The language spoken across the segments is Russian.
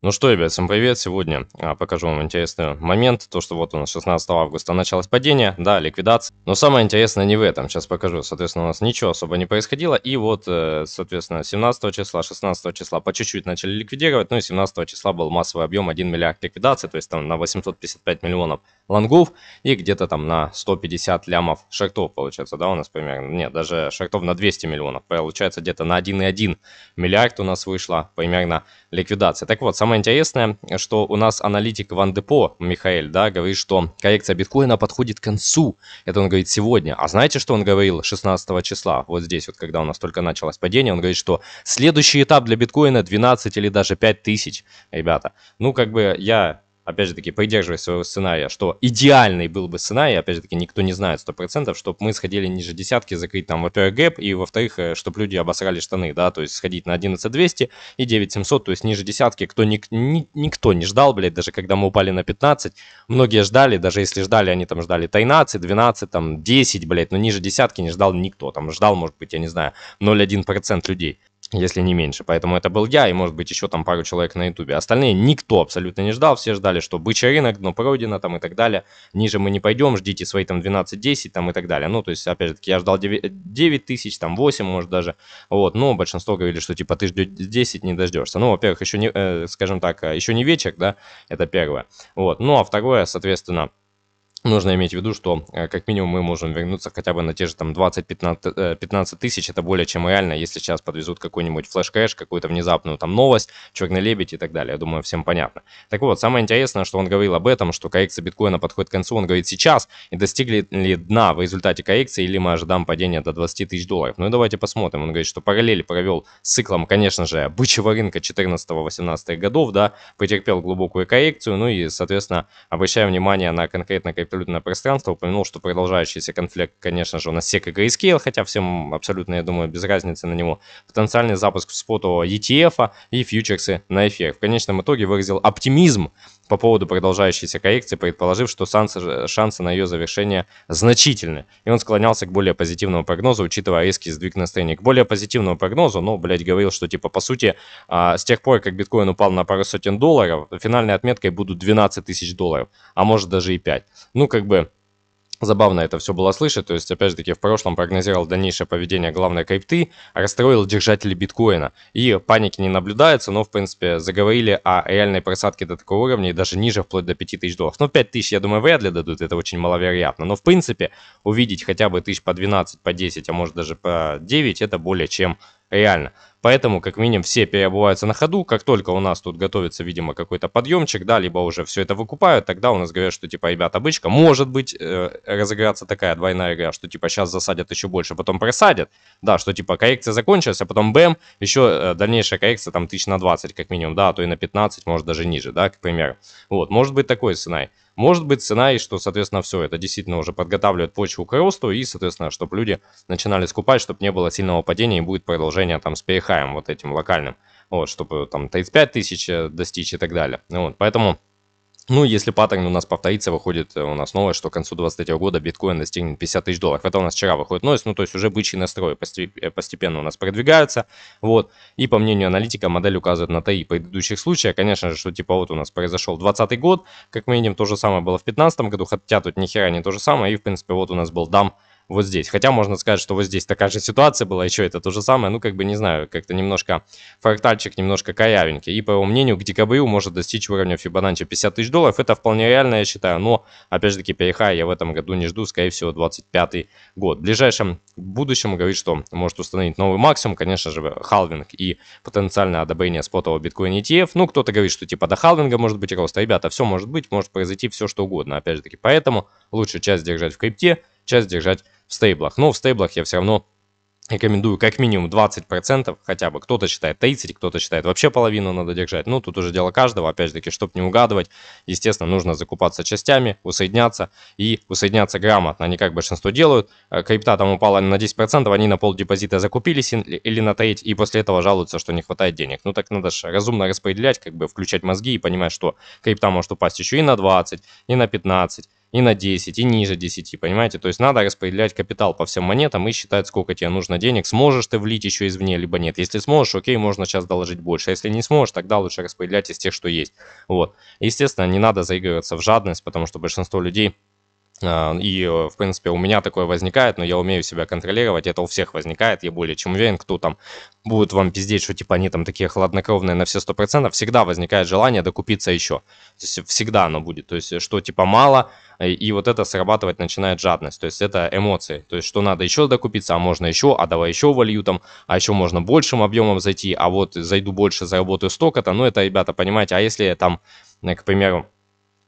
Ну что, ребят, всем привет! Сегодня а, покажу вам интересный момент. То, что вот у нас 16 августа началось падение, да, ликвидация. Но самое интересное не в этом. Сейчас покажу. Соответственно, у нас ничего особо не происходило. И вот, э, соответственно, 17 числа, 16 числа по чуть-чуть начали ликвидировать. Ну и 17 числа был массовый объем 1 миллиард ликвидации. То есть там на 855 миллионов лонгов и где-то там на 150 лямов шартов, получается, да, у нас примерно. Нет, даже шартов на 200 миллионов. Получается, где-то на 1,1 миллиард у нас вышло примерно ликвидация. Так вот, самое интересное, что у нас аналитик Ван Депо, Михаил, да, говорит, что коррекция биткоина подходит к концу. Это он говорит сегодня. А знаете, что он говорил 16 числа? Вот здесь вот, когда у нас только началось падение, он говорит, что следующий этап для биткоина 12 или даже 5 тысяч, ребята. Ну, как бы я опять же таки, придерживаясь своего сценария, что идеальный был бы сценарий, опять же таки, никто не знает 100%, чтобы мы сходили ниже десятки, закрыть там, во-первых, гэп, и во-вторых, э, чтобы люди обосрали штаны, да, то есть сходить на 11200 и 9700, то есть ниже десятки, кто ни, ни, никто не ждал, блядь, даже когда мы упали на 15, многие ждали, даже если ждали, они там ждали 13, 12, там 10, блядь, но ниже десятки не ждал никто, там ждал, может быть, я не знаю, 0,1% людей если не меньше. Поэтому это был я и, может быть, еще там пару человек на ютубе. Остальные никто абсолютно не ждал, все ждали, что бычий рынок, но пройдено там и так далее. Ниже мы не пойдем, ждите свои там 12-10 там и так далее. Ну, то есть, опять же таки, я ждал 9, 9 тысяч, там 8, может даже. Вот, но большинство говорили, что типа ты ждешь 10, не дождешься. Ну, во-первых, еще не, э, скажем так, э, еще не вечер, да, это первое. Вот, ну, а второе, соответственно, Нужно иметь в виду, что э, как минимум мы можем вернуться хотя бы на те же там 20-15 э, тысяч, это более чем реально, если сейчас подвезут какой-нибудь флеш-кэш, какую-то внезапную там новость, черный лебедь и так далее, я думаю, всем понятно. Так вот, самое интересное, что он говорил об этом, что коррекция биткоина подходит к концу, он говорит сейчас, и достигли ли дна в результате коррекции, или мы ожидаем падения до 20 тысяч долларов. Ну и давайте посмотрим, он говорит, что параллели провел с циклом, конечно же, бычьего рынка 14-18 годов, да, претерпел глубокую коррекцию, ну и, соответственно, обращая внимание на конкретно криптовалютное пространство, упомянул, что продолжающийся конфликт, конечно же, у нас SEC и Grayscale, хотя всем абсолютно, я думаю, без разницы на него. Потенциальный запуск спотового ETF и фьючерсы на эфир. В конечном итоге выразил оптимизм по поводу продолжающейся коррекции, предположив, что шансы, шансы на ее завершение значительны. И он склонялся к более позитивному прогнозу, учитывая резкий сдвиг настроения. К более позитивному прогнозу, ну, блядь, говорил, что, типа, по сути, а, с тех пор, как биткоин упал на пару сотен долларов, финальной отметкой будут 12 тысяч долларов, а может даже и 5. Ну, как бы, Забавно это все было слышать, то есть, опять же таки, в прошлом прогнозировал дальнейшее поведение главной крипты, расстроил держателей биткоина. И паники не наблюдается, но, в принципе, заговорили о реальной просадке до такого уровня и даже ниже, вплоть до 5000 долларов. Ну, 5000, я думаю, вряд ли дадут, это очень маловероятно. Но, в принципе, увидеть хотя бы тысяч по 12, по 10, а может даже по 9, это более чем реально. Поэтому, как минимум, все переобуваются на ходу. Как только у нас тут готовится, видимо, какой-то подъемчик, да, либо уже все это выкупают, тогда у нас говорят, что, типа, ребята, бычка, может быть, э, разыграться такая двойная игра, что, типа, сейчас засадят еще больше, потом просадят. Да, что, типа, коррекция закончилась, а потом бэм, еще э, дальнейшая коррекция там тысяч на 20, как минимум, да, а то и на 15, может, даже ниже, да, к примеру. Вот, может быть такой сценарий. Может быть сценарий, что, соответственно, все это действительно уже подготавливает почву к росту и, соответственно, чтобы люди начинали скупать, чтобы не было сильного падения и будет продолжение там с перехаем вот этим локальным. Вот, чтобы там 35 тысяч э, достичь и так далее. Вот, поэтому ну, если паттерн у нас повторится, выходит э, у нас новость, что к концу 2023 года биткоин достигнет 50 тысяч долларов. Это у нас вчера выходит новость, ну, то есть уже бычьи настрои э, постепенно у нас продвигаются. Вот. И по мнению аналитика, модель указывает на три предыдущих случая. Конечно же, что типа вот у нас произошел 2020 год, как мы видим, то же самое было в 2015 году, хотя тут ни хера не то же самое. И, в принципе, вот у нас был дам вот здесь. Хотя можно сказать, что вот здесь такая же ситуация была, еще это то же самое. Ну, как бы, не знаю, как-то немножко фрактальчик немножко корявенький. И по его мнению, к декабрю может достичь уровня Fibonacci 50 тысяч долларов. Это вполне реально, я считаю. Но, опять же таки, перехай я в этом году не жду, скорее всего, 25 год. В ближайшем будущем говорит, что может установить новый максимум, конечно же, халвинг и потенциальное одобрение спотового биткоина ETF. Ну, кто-то говорит, что типа до халвинга может быть рост. Ребята, все может быть, может произойти все, что угодно. Опять же таки, поэтому лучше часть держать в крипте, часть держать в стейблах. Но в стейблах я все равно рекомендую как минимум 20% хотя бы. Кто-то считает 30, кто-то считает вообще половину надо держать. Ну, тут уже дело каждого. Опять же таки, чтобы не угадывать, естественно, нужно закупаться частями, усоединяться и усоединяться грамотно. Они как большинство делают. Э, крипта там упала на 10%, они на пол депозита закупились или на треть, и после этого жалуются, что не хватает денег. Ну, так надо же разумно распределять, как бы включать мозги и понимать, что крипта может упасть еще и на 20, и на 15, и на 10, и ниже 10, понимаете? То есть надо распределять капитал по всем монетам и считать, сколько тебе нужно денег. Сможешь ты влить еще извне, либо нет. Если сможешь, окей, можно сейчас доложить больше. Если не сможешь, тогда лучше распределять из тех, что есть. Вот. Естественно, не надо заигрываться в жадность, потому что большинство людей и, э, в принципе, у меня такое возникает, но я умею себя контролировать, это у всех возникает, я более чем уверен, кто там будет вам пиздеть, что типа они там такие хладнокровные на все сто процентов, всегда возникает желание докупиться еще. То есть всегда оно будет, то есть что типа мало, и вот это срабатывать начинает жадность, то есть это эмоции, то есть что надо еще докупиться, а можно еще, а давай еще волью там, а еще можно большим объемом зайти, а вот зайду больше, заработаю столько-то, ну это, ребята, понимаете, а если там, к примеру, а,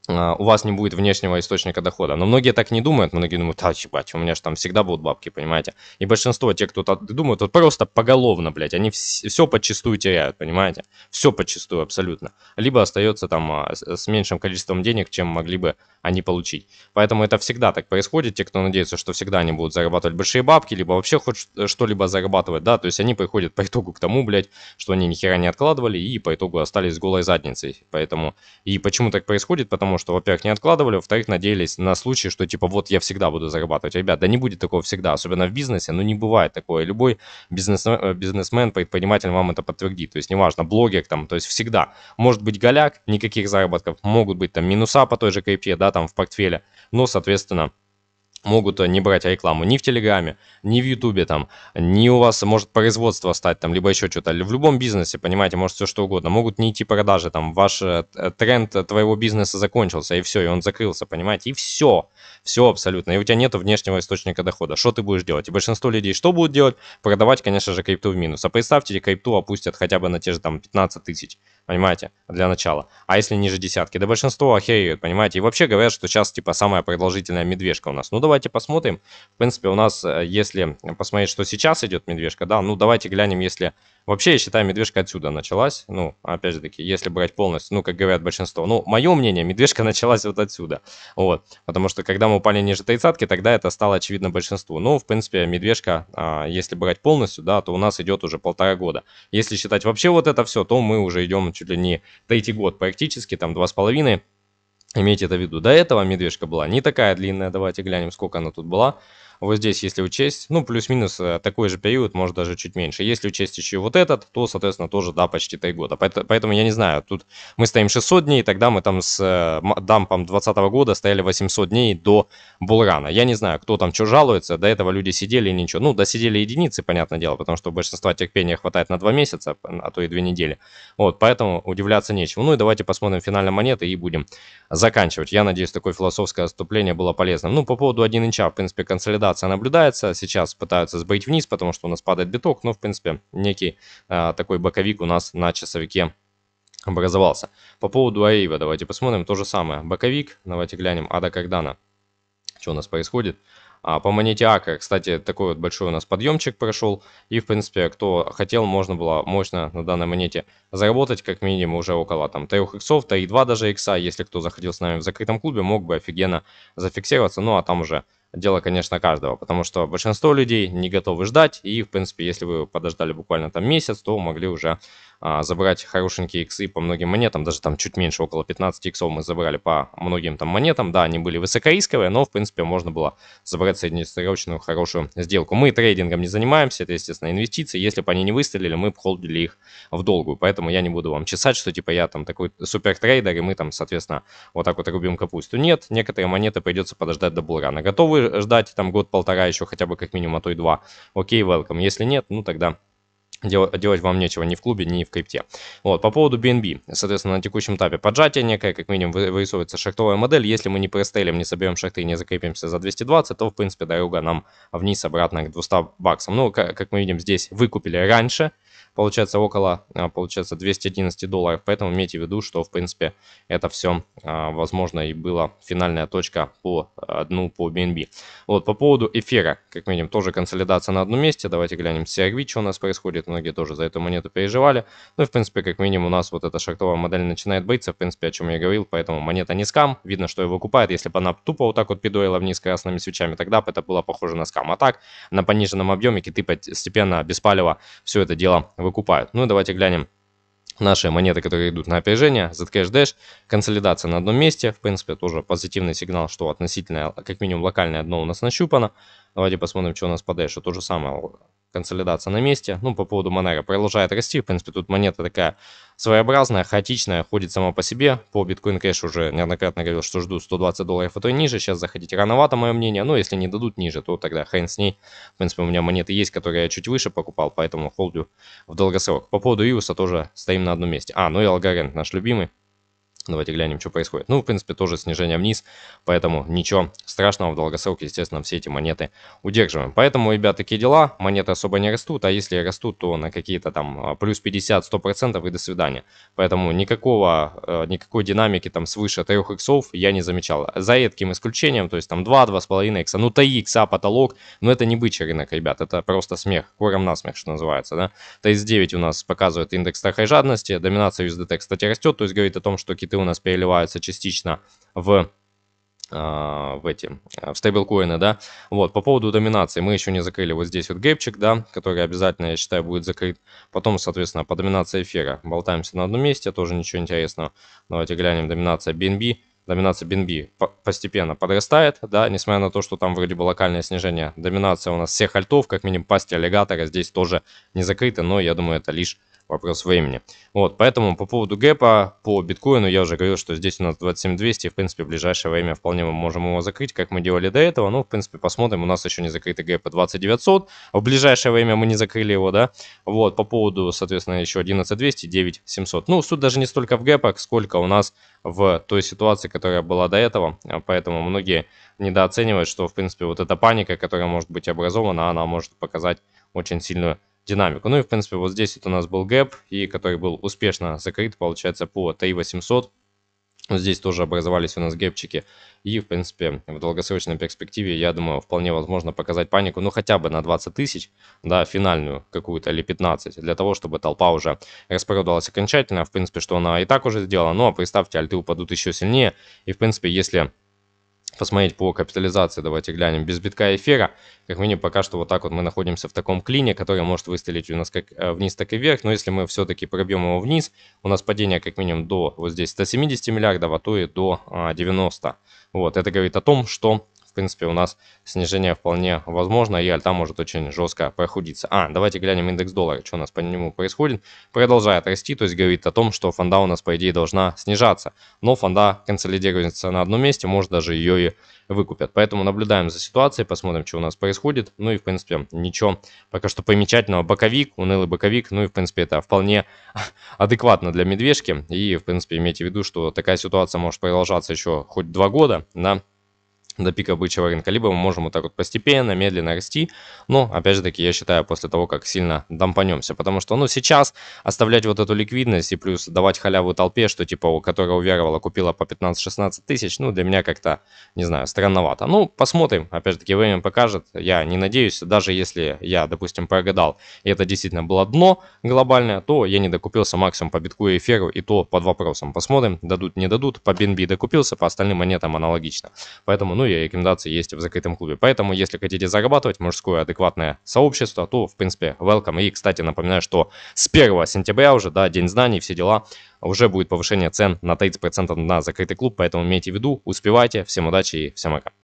у вас не будет внешнего источника дохода. Но многие так не думают, многие думают, а, ебать, у меня же там всегда будут бабки, понимаете? И большинство тех, кто так думают, вот просто поголовно, блядь, они все, подчастую теряют, понимаете? Все подчастую абсолютно. Либо остается там а, с меньшим количеством денег, чем могли бы они получить. Поэтому это всегда так происходит. Те, кто надеется, что всегда они будут зарабатывать большие бабки, либо вообще хоть что-либо зарабатывать, да, то есть они приходят по итогу к тому, блядь, что они ни хера не откладывали и по итогу остались с голой задницей. Поэтому, и почему так происходит? Потому что, во-первых, не откладывали, во-вторых, надеялись на случай, что типа вот я всегда буду зарабатывать. Ребят, да не будет такого всегда, особенно в бизнесе, ну не бывает такое. Любой э, бизнесмен, предприниматель вам это подтвердит. То есть неважно, блогер там, то есть всегда. Может быть голяк, никаких заработков, могут быть там минуса по той же крипте, да, там в портфеле, но, соответственно, могут э, не брать рекламу ни в Телеграме, ни в Ютубе там, ни у вас может производство стать там, либо еще что-то. В любом бизнесе, понимаете, может все что угодно. Могут не идти продажи, там, ваш э, тренд твоего бизнеса закончился, и все, и он закрылся, понимаете, и все. Все абсолютно. И у тебя нет внешнего источника дохода. Что ты будешь делать? И большинство людей что будут делать? Продавать, конечно же, крипту в минус. А представьте, крипту опустят хотя бы на те же там 15 тысяч, понимаете, для начала. А если ниже десятки? Да большинство охереют, понимаете. И вообще говорят, что сейчас типа самая продолжительная медвежка у нас. Ну давайте посмотрим. В принципе, у нас, э, если посмотреть, что сейчас идет медвежка, да, ну давайте глянем, если Вообще, я считаю, медвежка отсюда началась. Ну, опять же таки, если брать полностью, ну, как говорят большинство. Ну, мое мнение, медвежка началась вот отсюда. Вот. Потому что, когда мы упали ниже тридцатки, тогда это стало очевидно большинству. Ну, в принципе, медвежка, а, если брать полностью, да, то у нас идет уже полтора года. Если считать вообще вот это все, то мы уже идем чуть ли не третий год практически, там два с половиной. Имейте это в виду. До этого медвежка была не такая длинная. Давайте глянем, сколько она тут была. Вот здесь, если учесть, ну, плюс-минус э, такой же период, может даже чуть меньше. Если учесть еще вот этот, то, соответственно, тоже, да, почти 3 года. Поэтому я не знаю, тут мы стоим 600 дней, тогда мы там с э, дампом 2020 года стояли 800 дней до булрана. Я не знаю, кто там что жалуется, до этого люди сидели и ничего. Ну, досидели единицы, понятное дело, потому что большинства терпения хватает на 2 месяца, а то и 2 недели. Вот, поэтому удивляться нечего. Ну и давайте посмотрим финальные монеты и будем заканчивать. Я надеюсь, такое философское отступление было полезным. Ну, по поводу 1 инча, в принципе, консолидация консолидация наблюдается. Сейчас пытаются сбрить вниз, потому что у нас падает биток. Но, в принципе, некий а, такой боковик у нас на часовике образовался. По поводу Аива давайте посмотрим. То же самое. Боковик. Давайте глянем. Ада Кардана. Что у нас происходит? А по монете Акра, кстати, такой вот большой у нас подъемчик прошел. И, в принципе, кто хотел, можно было мощно на данной монете заработать как минимум уже около там 3 иксов, 3,2 даже икса. Если кто заходил с нами в закрытом клубе, мог бы офигенно зафиксироваться. Ну, а там уже дело, конечно, каждого, потому что большинство людей не готовы ждать, и, в принципе, если вы подождали буквально там месяц, то могли уже забрать хорошенькие иксы по многим монетам, даже там чуть меньше, около 15 иксов мы забрали по многим там монетам, да, они были высокорисковые, но, в принципе, можно было забрать среднесрочную хорошую сделку. Мы трейдингом не занимаемся, это, естественно, инвестиции, если бы они не выстрелили, мы бы холдили их в долгую, поэтому я не буду вам чесать, что, типа, я там такой супер трейдер, и мы там, соответственно, вот так вот рубим капусту. Нет, некоторые монеты придется подождать до булрана. Готовы ждать там год-полтора еще, хотя бы как минимум, а то и два? Окей, welcome. Если нет, ну тогда делать, вам нечего ни в клубе, ни в крипте. Вот, по поводу BNB, соответственно, на текущем этапе поджатие некое, как минимум вырисовывается шахтовая модель, если мы не прострелим, не соберем шахты и не закрепимся за 220, то, в принципе, дорога нам вниз обратно к 200 баксам. Ну, как, как мы видим, здесь выкупили раньше, получается около, а, получается 211 долларов, поэтому имейте в виду, что в принципе это все а, возможно и была финальная точка по одну по BNB. Вот по поводу эфира, как видим, тоже консолидация на одном месте, давайте глянем CRV, что у нас происходит, многие тоже за эту монету переживали, ну и в принципе как минимум у нас вот эта шартовая модель начинает биться, в принципе о чем я говорил, поэтому монета не скам, видно, что его купает, если бы она тупо вот так вот пидорила вниз красными свечами, тогда бы это было похоже на скам, а так на пониженном объеме киты постепенно без палева все это дело выкупают. Ну и давайте глянем наши монеты, которые идут на опережение, Zcash Dash, консолидация на одном месте, в принципе, тоже позитивный сигнал, что относительно, как минимум, локальное дно у нас нащупано. Давайте посмотрим, что у нас по Dash. То же самое, консолидация на месте. Ну, по поводу Monero продолжает расти. В принципе, тут монета такая своеобразная, хаотичная, ходит сама по себе. По Bitcoin Cash уже неоднократно говорил, что жду 120 долларов, а то и ниже. Сейчас заходить рановато, мое мнение. Но если не дадут ниже, то тогда хрен с ней. В принципе, у меня монеты есть, которые я чуть выше покупал, поэтому холдю в долгосрок. По поводу Иуса тоже стоим на одном месте. А, ну и Алгорент наш любимый. Давайте глянем, что происходит. Ну, в принципе, тоже снижение вниз, поэтому ничего страшного в долгосроке, естественно, все эти монеты удерживаем. Поэтому, ребят, такие дела, монеты особо не растут, а если растут, то на какие-то там а, плюс 50-100% и до свидания. Поэтому никакого, э, никакой динамики там свыше 3 иксов я не замечал. За редким исключением, то есть там 2-2,5 икса, ну 3 икса потолок, но это не бычий рынок, ребят, это просто смех, кором насмех, что называется, да. 39 у нас показывает индекс страха и жадности, доминация USDT, кстати, растет, то есть говорит о том, что киты у нас переливаются частично в а, в эти, в стейблкоины, да, вот, по поводу доминации, мы еще не закрыли вот здесь вот гэпчик, да, который обязательно, я считаю, будет закрыт, потом, соответственно, по доминации эфира. Болтаемся на одном месте, тоже ничего интересного, давайте глянем, доминация BNB, доминация BNB постепенно подрастает, да, несмотря на то, что там вроде бы локальное снижение, доминация у нас всех альтов, как минимум пасти аллигатора здесь тоже не закрыта, но я думаю, это лишь вопрос времени. Вот, поэтому по поводу гэпа по биткоину я уже говорил, что здесь у нас 27200, и в принципе в ближайшее время вполне мы можем его закрыть, как мы делали до этого. Ну, в принципе, посмотрим, у нас еще не закрытый гэп по 20900, в ближайшее время мы не закрыли его, да. Вот, по поводу, соответственно, еще 11200, 9700. Ну, суть даже не столько в гэпах, сколько у нас в той ситуации, которая была до этого, поэтому многие недооценивают, что, в принципе, вот эта паника, которая может быть образована, она может показать очень сильную динамику. Ну и в принципе вот здесь вот у нас был гэп, и который был успешно закрыт, получается, по 3800. Вот здесь тоже образовались у нас гэпчики. И, в принципе, в долгосрочной перспективе, я думаю, вполне возможно показать панику, ну, хотя бы на 20 тысяч, да, финальную какую-то или 15, для того, чтобы толпа уже распродалась окончательно. В принципе, что она и так уже сделала. Ну, а представьте, альты упадут еще сильнее. И, в принципе, если посмотреть по капитализации, давайте глянем, без битка и эфира, как минимум пока что вот так вот мы находимся в таком клине, который может выстрелить у нас как э, вниз, так и вверх, но если мы все-таки пробьем его вниз, у нас падение как минимум до вот здесь 170 миллиардов, а то и до 90. А, вот, это говорит о том, что в принципе, у нас снижение вполне возможно, и альта может очень жестко прохудиться. А, давайте глянем индекс доллара, что у нас по нему происходит. Продолжает расти, то есть говорит о том, что фонда у нас, по идее, должна снижаться. Но фонда консолидируется на одном месте, может даже ее и выкупят. Поэтому наблюдаем за ситуацией, посмотрим, что у нас происходит. Ну и, в принципе, ничего пока что примечательного. Боковик, унылый боковик, ну и, в принципе, это вполне адекватно для медвежки. И, в принципе, имейте в виду, что такая ситуация может продолжаться еще хоть два года, да, до пика бычьего рынка, либо мы можем вот так вот постепенно, медленно расти, но, опять же таки, я считаю, после того, как сильно дампанемся, потому что, ну, сейчас оставлять вот эту ликвидность и плюс давать халяву толпе, что, типа, которая уверовала, купила по 15-16 тысяч, ну, для меня как-то, не знаю, странновато. Ну, посмотрим, опять же таки, время покажет, я не надеюсь, даже если я, допустим, прогадал, и это действительно было дно глобальное, то я не докупился максимум по битку и эфиру, и то под вопросом. Посмотрим, дадут, не дадут, по BNB докупился, по остальным монетам аналогично. Поэтому, ну, и рекомендации есть в закрытом клубе. Поэтому, если хотите зарабатывать мужское адекватное сообщество, то, в принципе, welcome. И, кстати, напоминаю, что с 1 сентября уже, да, День знаний, все дела, уже будет повышение цен на 30% на закрытый клуб, поэтому имейте в виду, успевайте, всем удачи и всем пока.